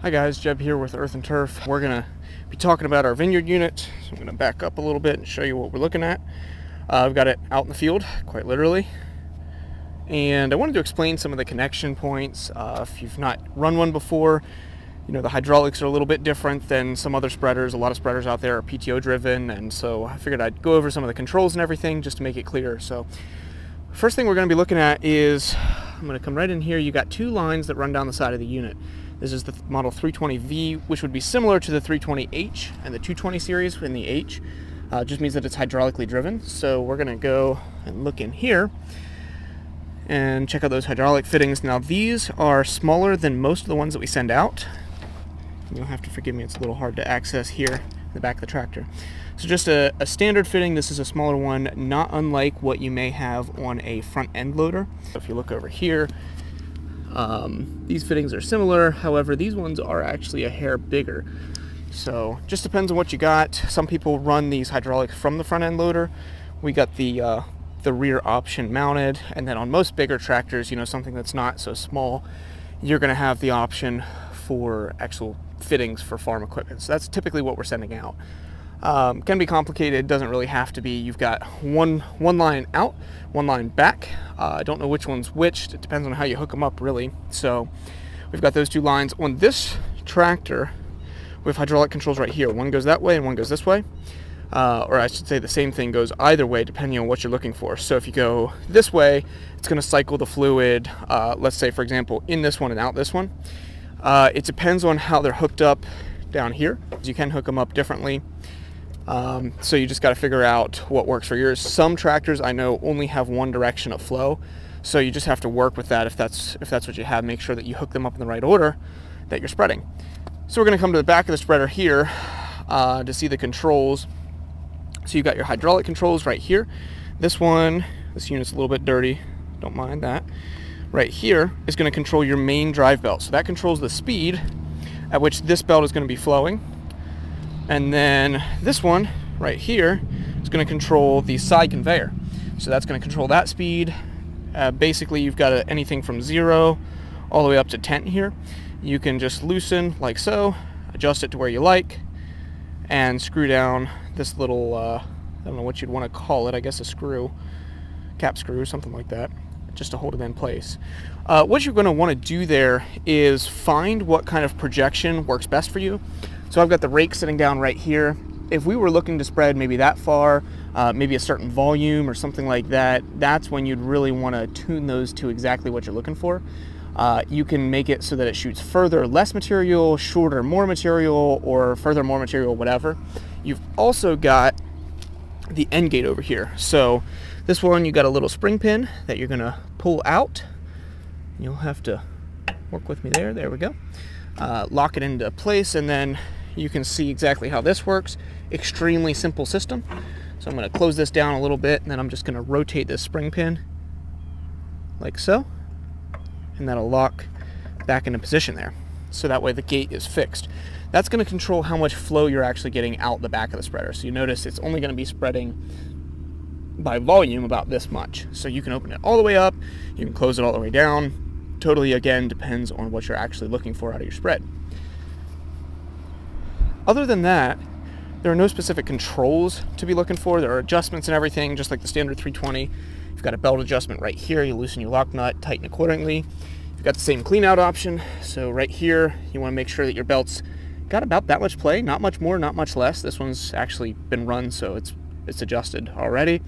Hi guys, Jeb here with Earth and Turf. We're gonna be talking about our vineyard unit. So I'm gonna back up a little bit and show you what we're looking at. Uh, I've got it out in the field, quite literally. And I wanted to explain some of the connection points. Uh, if you've not run one before, you know, the hydraulics are a little bit different than some other spreaders. A lot of spreaders out there are PTO driven, and so I figured I'd go over some of the controls and everything just to make it clear. So first thing we're gonna be looking at is, I'm gonna come right in here. You got two lines that run down the side of the unit. This is the model 320V, which would be similar to the 320H and the 220 series in the H. Uh, just means that it's hydraulically driven. So we're gonna go and look in here and check out those hydraulic fittings. Now these are smaller than most of the ones that we send out. You'll have to forgive me, it's a little hard to access here in the back of the tractor. So just a, a standard fitting, this is a smaller one, not unlike what you may have on a front end loader. So if you look over here, um, these fittings are similar, however, these ones are actually a hair bigger. So just depends on what you got. Some people run these hydraulics from the front end loader. We got the uh, the rear option mounted, and then on most bigger tractors, you know, something that's not so small, you're going to have the option for actual fittings for farm equipment. So that's typically what we're sending out. Um, can be complicated, doesn't really have to be. You've got one, one line out, one line back. Uh, I don't know which one's which, it depends on how you hook them up really. So we've got those two lines. On this tractor, with hydraulic controls right here. One goes that way and one goes this way. Uh, or I should say the same thing goes either way depending on what you're looking for. So if you go this way, it's going to cycle the fluid, uh, let's say for example, in this one and out this one. Uh, it depends on how they're hooked up down here. You can hook them up differently. Um, so you just got to figure out what works for yours. Some tractors I know only have one direction of flow, so you just have to work with that if that's if that's what you have. Make sure that you hook them up in the right order that you're spreading. So we're going to come to the back of the spreader here uh, to see the controls. So you've got your hydraulic controls right here. This one, this unit's a little bit dirty, don't mind that. Right here is going to control your main drive belt. So that controls the speed at which this belt is going to be flowing and then this one right here is going to control the side conveyor. So that's going to control that speed. Uh, basically, you've got a, anything from zero all the way up to 10 here. You can just loosen like so, adjust it to where you like, and screw down this little, uh, I don't know what you'd want to call it, I guess a screw, cap screw, something like that, just to hold it in place. Uh, what you're going to want to do there is find what kind of projection works best for you. So I've got the rake sitting down right here. If we were looking to spread maybe that far, uh, maybe a certain volume or something like that, that's when you'd really want to tune those to exactly what you're looking for. Uh, you can make it so that it shoots further, less material, shorter, more material, or further, more material, whatever. You've also got the end gate over here. So this one, you got a little spring pin that you're gonna pull out. You'll have to work with me there. There we go. Uh, lock it into place, and then you can see exactly how this works. Extremely simple system. So I'm going to close this down a little bit and then I'm just going to rotate this spring pin like so. And that'll lock back into position there. So that way the gate is fixed. That's going to control how much flow you're actually getting out the back of the spreader. So you notice it's only going to be spreading by volume about this much. So you can open it all the way up, you can close it all the way down. Totally, again, depends on what you're actually looking for out of your spread. Other than that, there are no specific controls to be looking for. There are adjustments and everything, just like the standard 320. You've got a belt adjustment right here. You loosen your lock nut, tighten accordingly. You've got the same clean out option. So right here, you want to make sure that your belt's got about that much play, not much more, not much less. This one's actually been run, so it's it's adjusted already.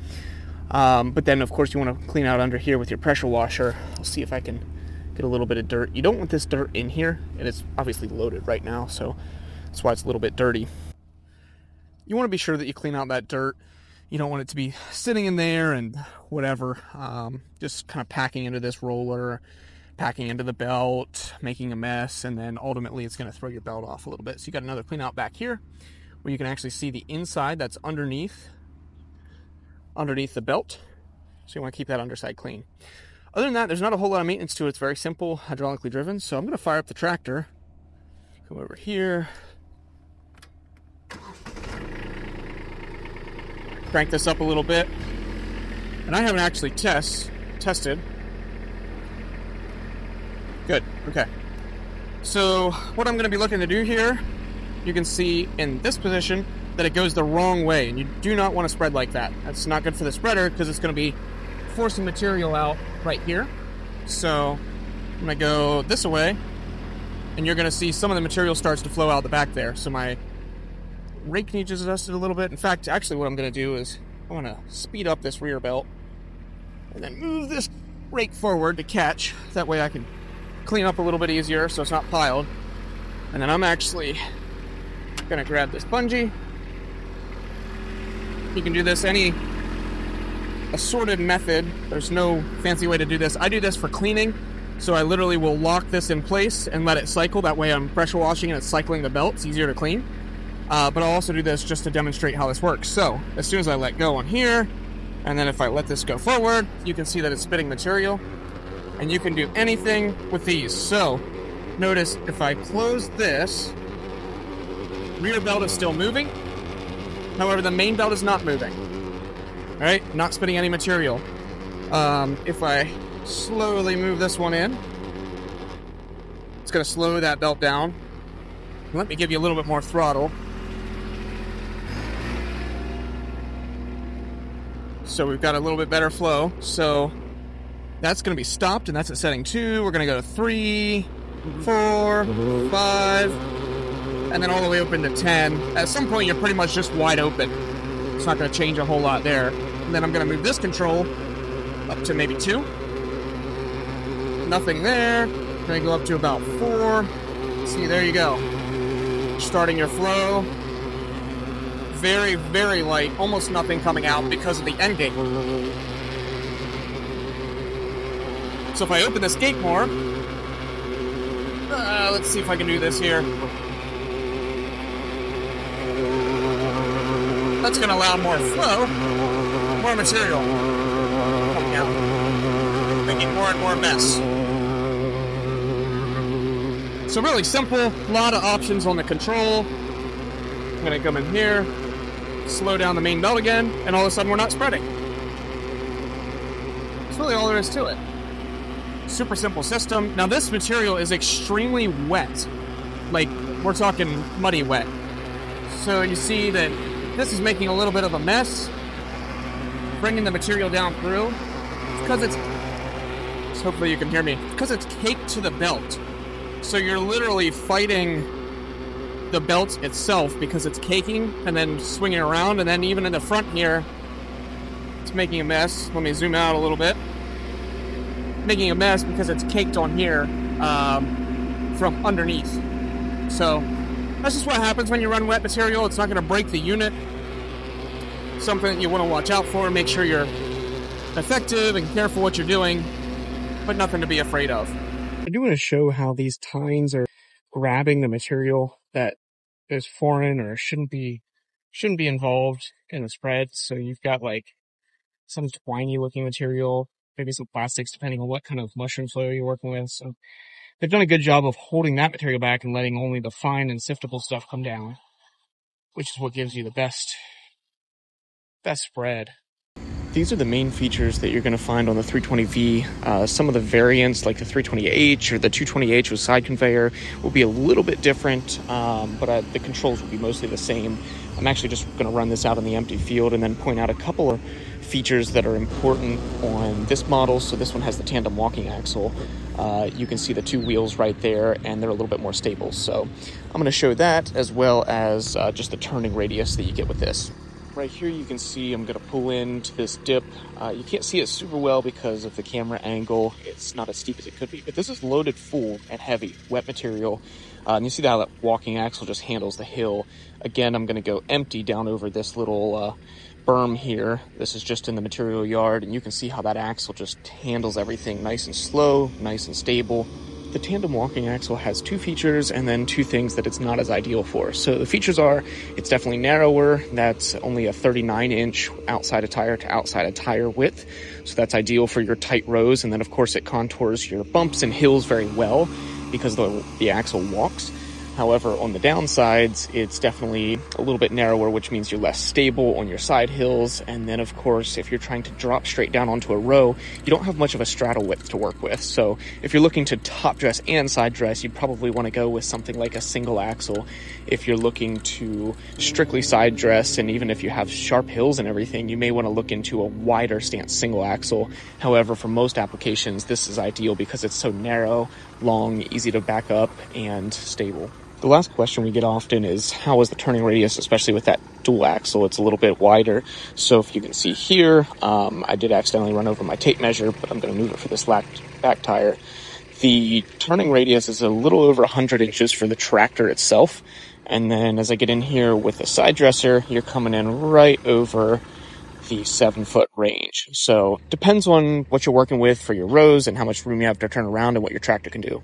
Um, but then, of course, you want to clean out under here with your pressure washer. I'll see if I can get a little bit of dirt. You don't want this dirt in here, and it's obviously loaded right now, so that's why it's a little bit dirty. You want to be sure that you clean out that dirt. You don't want it to be sitting in there and whatever, um, just kind of packing into this roller, packing into the belt, making a mess, and then ultimately it's going to throw your belt off a little bit. So you got another clean out back here where you can actually see the inside that's underneath underneath the belt. So you want to keep that underside clean. Other than that, there's not a whole lot of maintenance to it. It's very simple, hydraulically driven. So I'm going to fire up the tractor. Go over here, crank this up a little bit. And I haven't actually test tested. Good. Okay. So what I'm going to be looking to do here, you can see in this position that it goes the wrong way, and you do not want to spread like that. That's not good for the spreader because it's going to be forcing material out right here. So I'm going to go this way, and you're going to see some of the material starts to flow out the back there. So my rake needs adjusted a little bit. In fact, actually what I'm going to do is I want to speed up this rear belt and then move this rake forward to catch. That way I can clean up a little bit easier so it's not piled. And then I'm actually gonna grab this bungee. You can do this any assorted method. There's no fancy way to do this. I do this for cleaning. So I literally will lock this in place and let it cycle. That way I'm pressure washing and it's cycling the belt. It's easier to clean. Uh, but I'll also do this just to demonstrate how this works. So as soon as I let go on here, and then if I let this go forward, you can see that it's spitting material. And you can do anything with these. So notice if I close this, rear belt is still moving. However, the main belt is not moving. All right, not spitting any material. Um, if I slowly move this one in, it's going to slow that belt down. Let me give you a little bit more throttle. So we've got a little bit better flow. So that's going to be stopped, and that's at setting two. We're going to go to three, four, five, and then all the way open to 10. At some point, you're pretty much just wide open. It's not going to change a whole lot there. And then I'm going to move this control up to maybe two. Nothing there. Going to go up to about four. See, there you go. Starting your flow very, very light, almost nothing coming out because of the end gate. So if I open this gate more, uh, let's see if I can do this here. That's going to allow more flow, more material coming out, making more and more mess. So really simple, a lot of options on the control. I'm to come in here, slow down the main belt again, and all of a sudden we're not spreading. That's really all there is to it. Super simple system. Now this material is extremely wet. Like, we're talking muddy wet. So you see that this is making a little bit of a mess. Bringing the material down through. Because it's... Hopefully you can hear me. Because it's caked to the belt. So you're literally fighting the belt itself because it's caking and then swinging around. And then even in the front here it's making a mess. Let me zoom out a little bit. Making a mess because it's caked on here um, from underneath. So that's just what happens when you run wet material. It's not going to break the unit. Something you want to watch out for. Make sure you're effective and careful what you're doing but nothing to be afraid of. I do want to show how these tines are grabbing the material that is foreign or shouldn't be shouldn't be involved in the spread. So you've got like some twiny looking material, maybe some plastics, depending on what kind of mushroom soil you're working with. So they've done a good job of holding that material back and letting only the fine and siftable stuff come down, which is what gives you the best best spread. These are the main features that you're going to find on the 320V. Uh, some of the variants, like the 320H or the 220H with side conveyor, will be a little bit different, um, but uh, the controls will be mostly the same. I'm actually just going to run this out in the empty field and then point out a couple of features that are important on this model. So this one has the tandem walking axle. Uh, you can see the two wheels right there, and they're a little bit more stable. So I'm going to show that as well as uh, just the turning radius that you get with this. Right here you can see I'm going to pull into this dip. Uh, you can't see it super well because of the camera angle. It's not as steep as it could be, but this is loaded full and heavy, wet material. Uh, and you see how that walking axle just handles the hill. Again, I'm going to go empty down over this little uh, berm here. This is just in the material yard, and you can see how that axle just handles everything nice and slow, nice and stable the tandem walking axle has two features and then two things that it's not as ideal for. So the features are it's definitely narrower, that's only a 39 inch outside of tire to outside of tire width. So that's ideal for your tight rows. And then of course it contours your bumps and hills very well because the, the axle walks. However, on the downsides, it's definitely a little bit narrower, which means you're less stable on your side hills. And then, of course, if you're trying to drop straight down onto a row, you don't have much of a straddle width to work with. So if you're looking to top dress and side dress, you'd probably want to go with something like a single axle. If you're looking to strictly side dress, and even if you have sharp hills and everything, you may want to look into a wider stance single axle. However, for most applications, this is ideal because it's so narrow, long, easy to back up, and stable. The last question we get often is how is the turning radius, especially with that dual axle? It's a little bit wider. So if you can see here, um, I did accidentally run over my tape measure, but I'm going to move it for this back, back tire. The turning radius is a little over 100 inches for the tractor itself. And then as I get in here with the side dresser, you're coming in right over the seven foot range. So depends on what you're working with for your rows and how much room you have to turn around and what your tractor can do.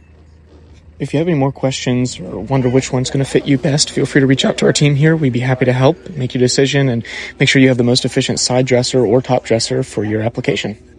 If you have any more questions or wonder which one's going to fit you best, feel free to reach out to our team here. We'd be happy to help make your decision and make sure you have the most efficient side dresser or top dresser for your application.